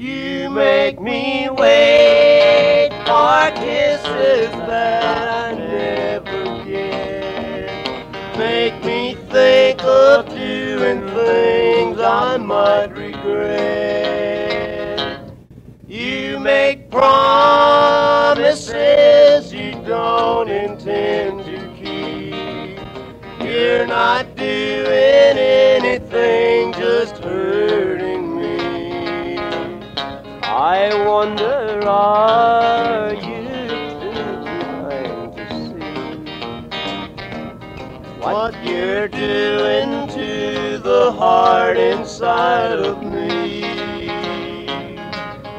You make me wait for kisses that I never get. Make me think of doing things I might regret. You make promises you don't intend to keep. You're not doing anything, just hurting I wonder, are you too blind to see what you're doing to the heart inside of me?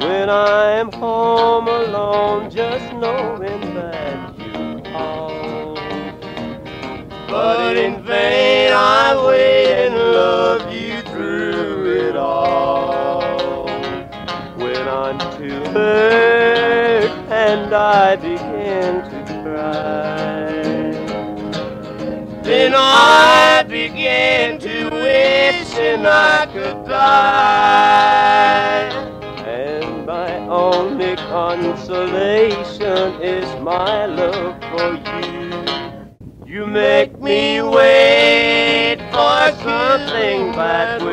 When I'm home alone, just knowing that you call. But in vain When I'm hurt and I begin to cry, then I begin to wish and I could die. And my only consolation is my love for you. You make me wait for something that will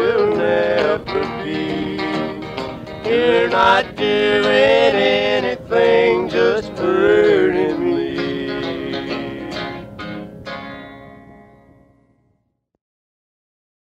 not do it.